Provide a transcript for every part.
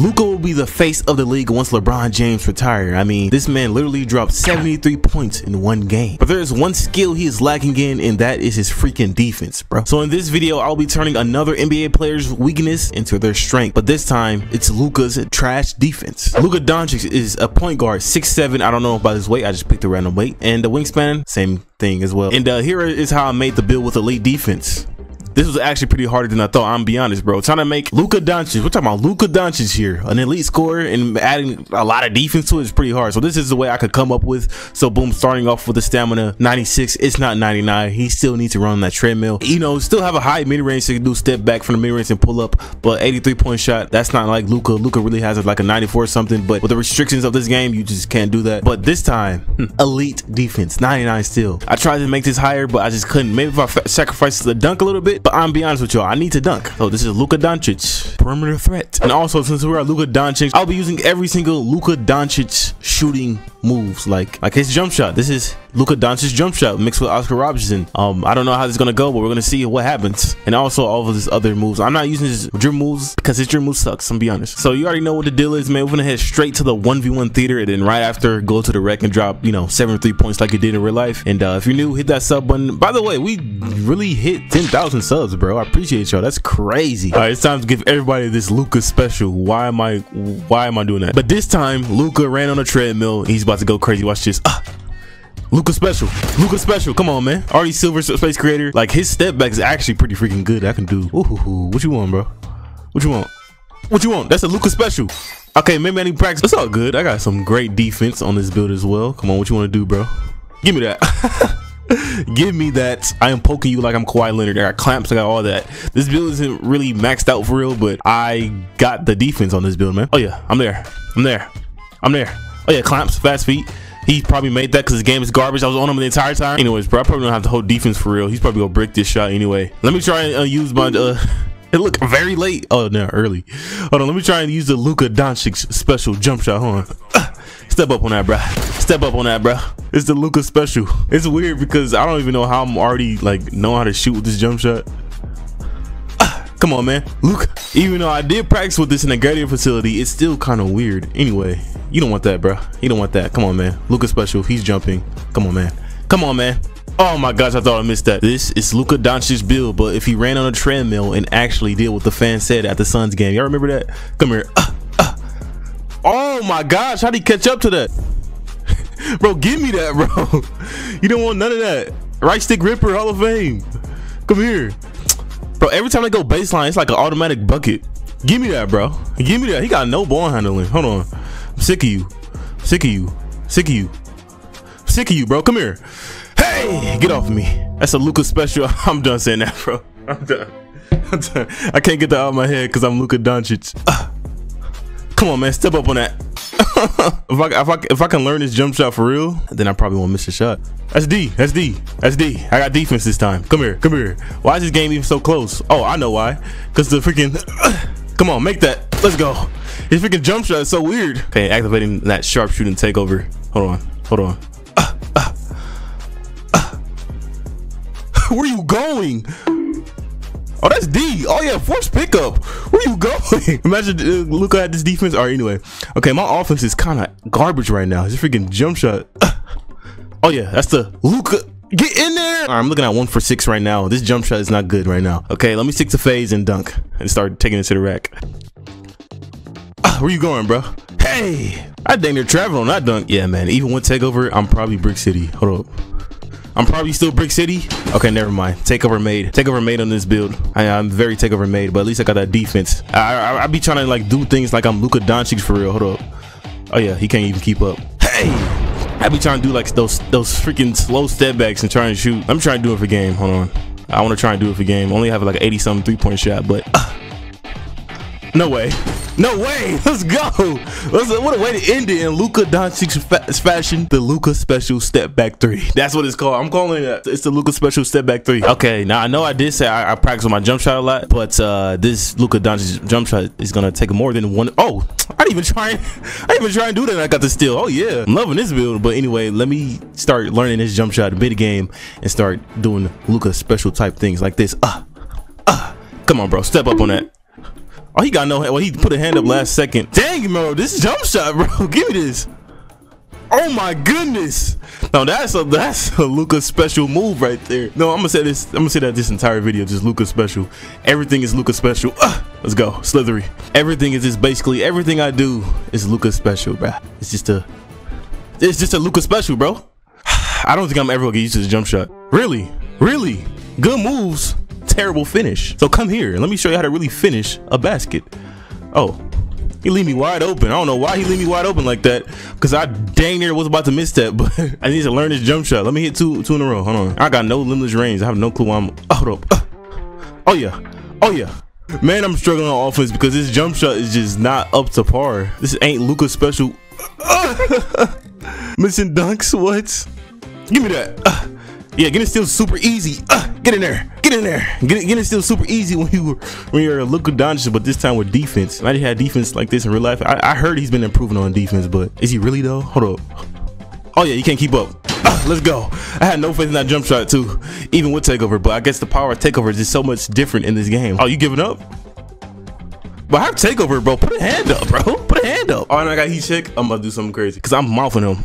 Luka will be the face of the league once LeBron James retire. I mean, this man literally dropped 73 points in one game. But there's one skill he is lacking in, and that is his freaking defense, bro. So in this video, I'll be turning another NBA player's weakness into their strength. But this time, it's Luka's trash defense. Luka Doncic is a point guard, 6'7". I don't know about his weight. I just picked a random weight. And the wingspan, same thing as well. And uh, here is how I made the build with elite defense. This was actually pretty harder than I thought. I'm be honest, bro. Trying to make Luka Doncic, we're talking about Luka Doncic here, an elite scorer, and adding a lot of defense to it is pretty hard. So this is the way I could come up with. So boom, starting off with the stamina 96. It's not 99. He still needs to run on that treadmill. You know, still have a high mid range so can do step back from the mid range and pull up. But 83 point shot, that's not like Luka. Luka really has like a 94 or something. But with the restrictions of this game, you just can't do that. But this time, hmm, elite defense, 99 still. I tried to make this higher, but I just couldn't. Maybe if I sacrifice the dunk a little bit, but I'm be honest with y'all, I need to dunk. So this is Luka Doncic, perimeter threat. And also, since we're at Luka Doncic, I'll be using every single Luka Doncic shooting moves like like his jump shot. This is Luka Doncic's jump shot mixed with Oscar Robertson. Um, I don't know how this is gonna go, but we're gonna see what happens. And also all of his other moves. I'm not using his dream moves because his dream move sucks. I'm be honest. So you already know what the deal is, man. We're gonna head straight to the one v one theater, and then right after go to the rec and drop you know seven three points like you did in real life. And uh, if you're new, hit that sub button. By the way, we really hit 10,000 subs, bro. I appreciate y'all. That's crazy. All right, it's time to give everybody this Luka special. Why am I why am I doing that? But this time, Luka ran on a treadmill. He's about to go crazy. Watch this. Ah. Luka special. Luka special. Come on, man. Already silver space creator. Like his step back is actually pretty freaking good. I can do. Ooh, what you want, bro? What you want? What you want? That's a Luka special. Okay, maybe I need practice. It's all good. I got some great defense on this build as well. Come on, what you want to do, bro? Give me that. Give me that. I am poking you like I'm Kawhi Leonard. I got clamps. I got all that. This build isn't really maxed out for real, but I got the defense on this build, man. Oh yeah, I'm there. I'm there. I'm there. Oh yeah, clamps, fast feet. He probably made that because his game is garbage. I was on him the entire time. Anyways, bro, I probably don't have the whole defense for real. He's probably gonna break this shot anyway. Let me try and uh, use my. Uh, it look very late. Oh no, early. Hold on. Let me try and use the Luka Doncic special jump shot. Hold on. Step up on that, bro. Step up on that, bro. It's the Luka special. It's weird because I don't even know how I'm already like know how to shoot with this jump shot. Come on, man. Luke, even though I did practice with this in a Gatorade facility, it's still kind of weird. Anyway, you don't want that, bro. You don't want that. Come on, man. Luka special. If he's jumping. Come on, man. Come on, man. Oh my gosh, I thought I missed that. This is Luka Doncic's build, but if he ran on a treadmill and actually did what the fans said at the Suns game, y'all remember that? Come here. Uh, uh. Oh my gosh, how did he catch up to that? bro, give me that, bro. You don't want none of that. Right stick ripper, Hall of Fame. Come here. Bro, every time I go baseline, it's like an automatic bucket. Give me that, bro. Give me that. He got no ball handling. Hold on. I'm sick of you. Sick of you. Sick of you. Sick of you, bro. Come here. Hey, get off of me. That's a Luka special. I'm done saying that, bro. I'm done. I'm done. I can't get that out of my head because I'm Luka Doncic. Uh, come on, man. Step up on that. if, I, if, I, if I can learn this jump shot for real, then I probably won't miss a shot. That's D. That's D. That's D. I got defense this time. Come here. Come here. Why is this game even so close? Oh, I know why. Because the freaking... come on, make that. Let's go. His freaking jump shot is so weird. Okay, activating that sharpshooting takeover. Hold on. Hold on. Uh, uh, uh. Where are you going? Oh, that's D. Oh yeah, force pickup. Where you going? Imagine uh, Luka at this defense. All right, anyway. Okay, my offense is kind of garbage right now. A freaking jump shot. oh yeah, that's the Luka. Get in there. I'm looking at one for six right now. This jump shot is not good right now. Okay, let me stick to phase and dunk and start taking it to the rack. Ah, where you going, bro? Hey, I dang near travel on that dunk. Yeah, man. Even with takeover, I'm probably Brick City. Hold up. I'm probably still Brick City. Okay, never mind. Takeover made. Takeover made on this build. I, am very takeover made, but at least I got that defense. I, I, I be trying to like do things like I'm Luka Doncic for real. Hold up. Oh yeah, he can't even keep up. Hey, I be trying to do like those those freaking slow step backs and trying to shoot. I'm trying to do it for game. Hold on. I want to try and do it for game. Only have like an 80 something three point shot, but uh, no way. No way. Let's go. What a way to end it in Luka Doncic fa fashion. The Luka special step back three. That's what it's called. I'm calling it. It's the Luka special step back three. Okay. Now I know I did say I, I practice with my jump shot a lot, but uh, this Luka Doncic jump shot is gonna take more than one. Oh, I didn't even try. And, I didn't even try and do that. And I got the steal. Oh yeah, I'm loving this build. But anyway, let me start learning this jump shot bit game and start doing Luka special type things like this. Uh, uh. Come on, bro. Step up on that. Oh, he got no. Well, he put a hand up last second. Dang, bro, this jump shot, bro. Give me this. Oh my goodness. No, that's a that's a Luka special move right there. No, I'm gonna say this. I'm gonna say that this entire video just Luka special. Everything is Luka special. Uh, let's go, Slithery. Everything is just basically everything I do is Luka special, bro. It's just a it's just a Luka special, bro. I don't think I'm ever gonna get used to this jump shot. Really, really good moves, terrible finish. So come here, and let me show you how to really finish a basket. Oh, he leave me wide open. I don't know why he leave me wide open like that. Cause I dang near was about to miss that, but I need to learn this jump shot. Let me hit two two in a row. Hold on. I got no limitless range. I have no clue why I'm. Hold up. Uh. Oh yeah. Oh yeah. Man, I'm struggling on offense because this jump shot is just not up to par. This ain't Luka special. Missing dunks. What? Give me that. Uh. Yeah, getting still super easy. Uh, get in there. Get in there. Get, getting still super easy when you were when you're a Luka Doncic, but this time with defense. Imagine had defense like this in real life. I, I heard he's been improving on defense, but is he really though? Hold up. Oh yeah, you can't keep up. Uh, let's go. I had no faith in that jump shot too, even with takeover. But I guess the power of takeover is just so much different in this game. Oh, you giving up? But I have takeover, bro. Put a hand up, bro. Put a hand up. Oh, and I got heat check. I'm about to do something crazy because I'm mouthing him.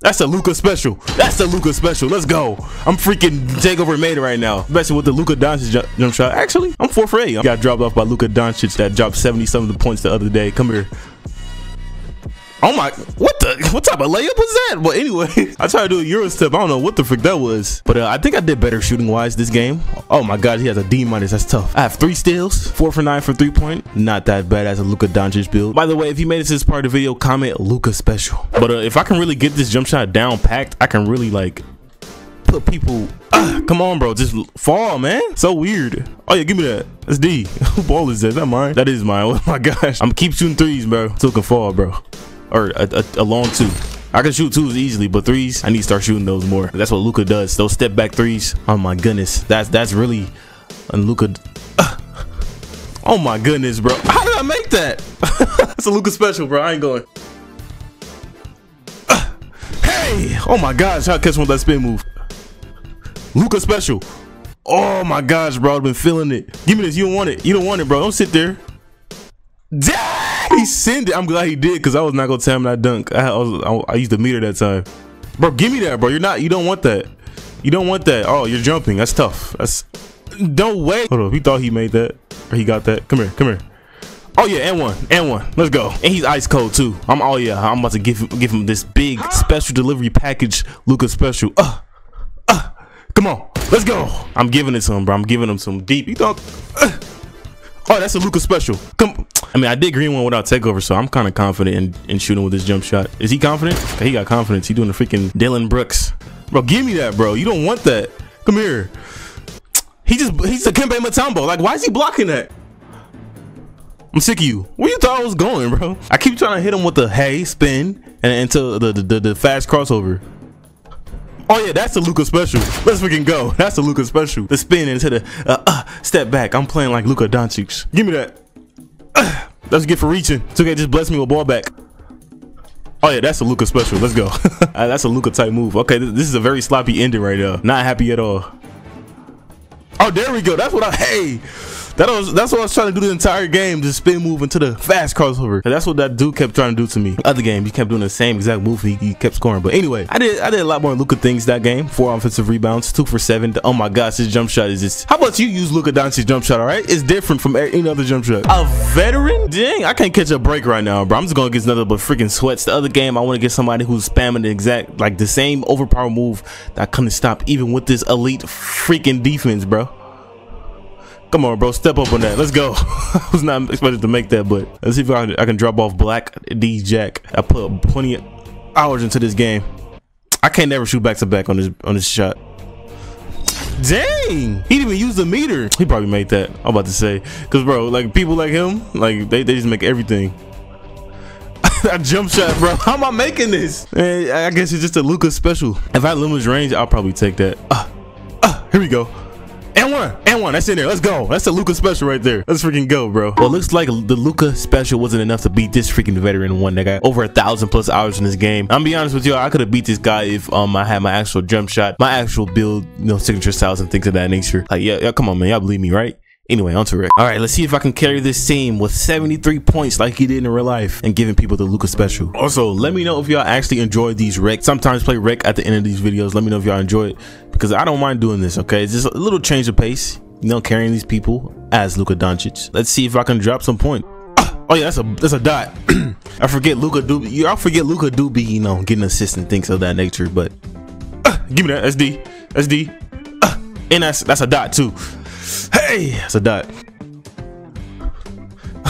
That's a Luka special. That's a Luka special. Let's go. I'm freaking takeover made right now. Especially with the Luka Doncic jump, jump shot. Actually, I'm 4 for 8. I got dropped off by Luka Doncic that dropped 70 some of the points the other day. Come here. Oh my, what the, what type of layup was that? But anyway, I tried to do a Euro step. I don't know what the frick that was. But uh, I think I did better shooting wise this game. Oh my God, he has a D minus. That's tough. I have three steals, four for nine for three point. Not that bad as a Luka Doncic build. By the way, if you made it to this part of the video, comment Luka special. But uh, if I can really get this jump shot down packed, I can really like put people uh, come on bro just fall man so weird oh yeah give me that that's d who ball is that is that mine that is mine oh my gosh i'm keep shooting threes bro it can fall bro or a, a, a long two. I can shoot twos easily, but threes, I need to start shooting those more. That's what Luka does. Those step back threes. Oh my goodness, that's that's really and Luka. Uh, oh my goodness, bro. How did I make that? that's a Luka special, bro. I ain't going. Uh, hey! Oh my gosh, how catch one that spin move? Luka special. Oh my gosh, bro. I've been feeling it. Give me this. You don't want it. You don't want it, bro. Don't sit there. Dang! he sent it. I'm glad he did because I was not gonna tell him that dunk. I, I was I, I used the meter that time. Bro, give me that, bro. You're not. You don't want that. You don't want that. Oh, you're jumping. That's tough. That's no way. Hold on. He thought he made that or he got that. Come here. Come here. Oh yeah, and one, and one. Let's go. And he's ice cold too. I'm oh yeah. I'm about to give him give him this big special delivery package, Luka special. Uh, uh, come on, let's go. I'm giving it to him, bro. I'm giving him some deep. You thought? Uh, oh, that's a Luka special. Come. I mean, I did green one without takeover, so I'm kind of confident in, in shooting with this jump shot. Is he confident? He got confidence. He doing the freaking Dillon Brooks. Bro, give me that, bro. You don't want that. Come here. He just, he's a Kembe Mutombo. Like, why is he blocking that? I'm sick of you. Where you thought I was going, bro? I keep trying to hit him with the hey spin and into the, the, the, the fast crossover. Oh yeah, that's the Luka special. Let's freaking go. That's the Luka special. The spin into the uh, uh, step back. I'm playing like Luka Doncic. Give me that. Let's get for reaching. It's okay, just bless me with ball back. Oh yeah, that's a Luka special. Let's go. Uh, that's a Luka type move. Okay, this is a very sloppy ending right now. Not happy at all. Oh, there we go. That's what I. Hey, that was that's what I was trying to do the entire game, just spin move into the fast crossover. And that's what that dude kept trying to do to me. Other game, he kept doing the same exact move. He, he kept scoring. But anyway, I did I did a lot more Luka things that game. Four offensive rebounds, two for seven. Oh my gosh, his jump shot is just. How about you use Luka Doncic's jump shot? All right, it's different from any other jump shot. A veteran? Dang, I can't catch a break right now, bro. I'm just gonna get another but freaking sweats. The other game, I want to get somebody who's spamming the exact like the same overpower move that I couldn't stop even with this elite freaking defense, bro. Come on, bro. Step up on that. Let's go. I was not expected to make that, but let's see if I can, I can drop off Black D Jack. I put plenty of hours into this game. I can't never shoot back to back on this on this shot. Dang, he didn't even use the meter. He probably made that. I'm about to say, cause bro, like people like him, like they, they just make everything. that jump shot, bro. How am I making this? Man, I guess it's just a Luka's special. If I had limited range, I'll probably take that. Uh, uh, here we go. And one, and one. That's in there. Let's go. That's the Luka special right there. Let's freaking go, bro. Well, looks like the Luka special wasn't enough to beat this freaking veteran one that got over a thousand plus hours in this game. I'm be honest with you, I could have beat this guy if um I had my actual jump shot, my actual build, you know, signature styles and things of that nature. Like, yeah, yeah, come on, man. Y'all believe me, right? Anyway, on to Rick. All right, let's see if I can carry this team with 73 points like he did in real life and giving people the Luka special. Also, let me know if y'all actually enjoyed these Rick. Sometimes play Rick at the end of these videos. Let me know if y'all enjoy it because I don't mind doing this, okay? It's just a little change of pace, you know, carrying these people as Luka Doncic. Let's see if I can drop some point. Oh yeah, that's a that's a dot. I forget Luka do I forget Luka do be, you know, getting assists and things of that nature, but uh, give me that SD. SD. Uh, and that's that's a dot too. Hey, that's a dot.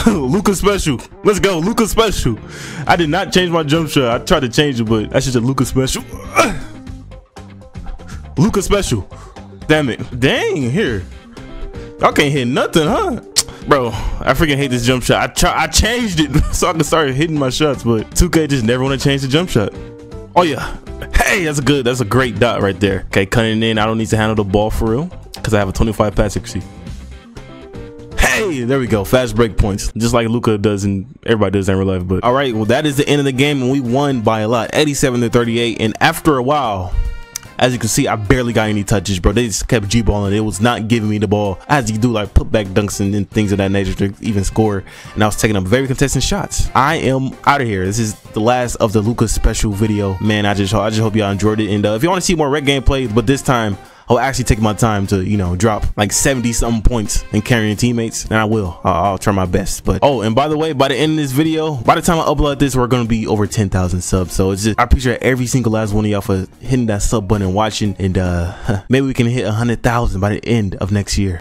Luka special. Let's go. Luka special. I did not change my jump shot. I tried to change it, but that's just a Luka special. Luka special. Damn it. Dang, here. I can't hit nothing, huh? Bro, I freaking hate this jump shot. I try I changed it so I can start hitting my shots, but 2K just never want to change the jump shot. Oh yeah. Hey, that's a good, that's a great dot right there. Okay, cutting in. I don't need to handle the ball for real because I have a 25 pass accuracy. Hey, there we go. Fast break points, just like Luka does and everybody does in real life. But all right, well that is the end of the game, and we won by a lot, 87 to 38. And after a while, as you can see, I barely got any touches, bro. They just kept G-balling. It was not giving me the ball. I had to do like putback dunks and, and things of that nature to even score. And I was taking up very contested shots. I am out of here. This is the last of the Luka's special video. Man, I just I just hope y'all enjoyed it. And uh, if you want to see more red gameplay, but this time I'll actually take my time to, you know, drop like 70 something points and carrying teammates, and I will. I'll, I'll, try my best. But oh, and by the way, by the end of this video, by the time I upload this, we're gonna be over 10,000 subs. So it's just I appreciate every single last one of y'all for hitting that sub button and watching, and uh maybe we can hit 100,000 by the end of next year.